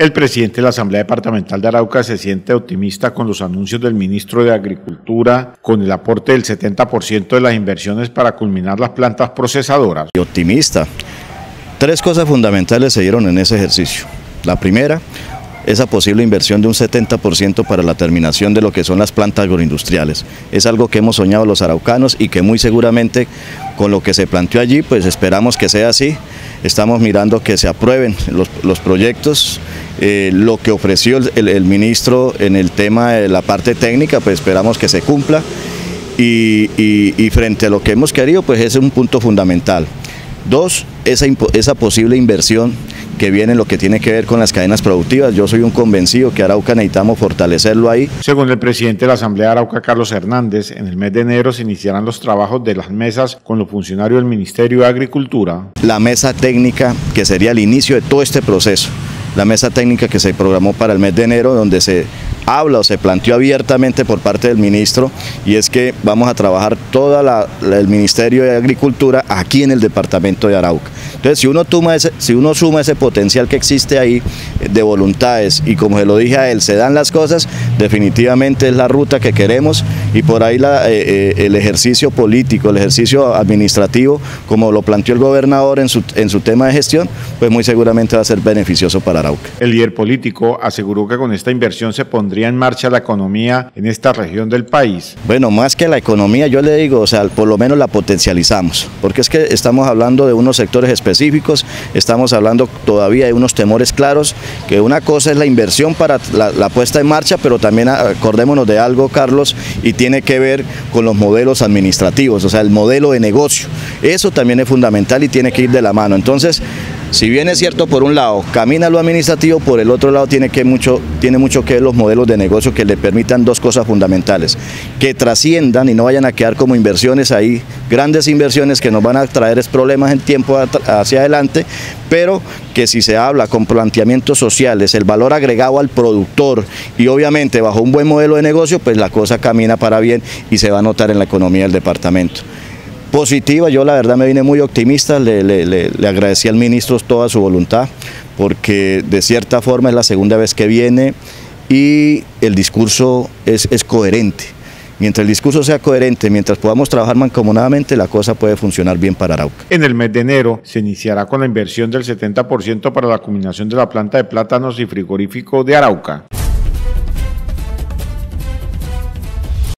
El presidente de la Asamblea Departamental de Arauca se siente optimista con los anuncios del ministro de Agricultura con el aporte del 70% de las inversiones para culminar las plantas procesadoras. Optimista. Tres cosas fundamentales se dieron en ese ejercicio. La primera, esa posible inversión de un 70% para la terminación de lo que son las plantas agroindustriales. Es algo que hemos soñado los araucanos y que muy seguramente con lo que se planteó allí, pues esperamos que sea así. Estamos mirando que se aprueben los, proyectos. Eh, lo que ofreció el, ministro en el tema de la parte técnica, pues esperamos que se cumpla. Y, frente a lo que hemos querido, pues es un punto fundamental. Dos, esa, esa posible inversión que viene lo que tiene que ver con las cadenas productivas. Yo soy un convencido que Arauca necesitamos fortalecerlo ahí. Según el presidente de la Asamblea de Arauca, Carlos Hernández, en el mes de enero se iniciarán los trabajos de las mesas con los funcionarios del Ministerio de Agricultura. La mesa técnica que sería el inicio de todo este proceso. La mesa técnica que se programó para el mes de enero, donde se habla o se planteó abiertamente por parte del ministro y es que vamos a trabajar todo el Ministerio de Agricultura aquí en el departamento de Arauca. Entonces, si uno, ese, si uno suma ese potencial que existe ahí eh, de voluntades y como se lo dije a él, se dan las cosas, definitivamente es la ruta que queremos y por ahí la, eh, eh, el ejercicio político, el ejercicio administrativo, como lo planteó el gobernador en su, en su tema de gestión, pues muy seguramente va a ser beneficioso para Arauca. El líder político aseguró que con esta inversión se pondría en marcha la economía en esta región del país? Bueno, más que la economía, yo le digo, o sea, por lo menos la potencializamos, porque es que estamos hablando de unos sectores específicos, estamos hablando todavía de unos temores claros, que una cosa es la inversión para la, puesta en marcha, pero también acordémonos de algo, Carlos, y tiene que ver con los modelos administrativos, o sea, el modelo de negocio. Eso también es fundamental y tiene que ir de la mano. Entonces, si bien es cierto por un lado, camina lo administrativo, por el otro lado tiene, que mucho, tiene mucho que ver los modelos de negocio que le permitan dos cosas fundamentales, que trasciendan y no vayan a quedar como inversiones ahí, grandes inversiones que nos van a traer problemas en tiempo hacia adelante, pero que si se habla con planteamientos sociales, el valor agregado al productor y obviamente bajo un buen modelo de negocio, pues la cosa camina para bien y se va a notar en la economía del departamento positiva. Yo la verdad me vine muy optimista, le, le, agradecí al ministro toda su voluntad, porque de cierta forma es la segunda vez que viene y el discurso es, es coherente. Mientras el discurso sea coherente, mientras podamos trabajar mancomunadamente, la cosa puede funcionar bien para Arauca. En el mes de enero se iniciará con la inversión del 70% para la combinación de la planta de plátanos y frigorífico de Arauca.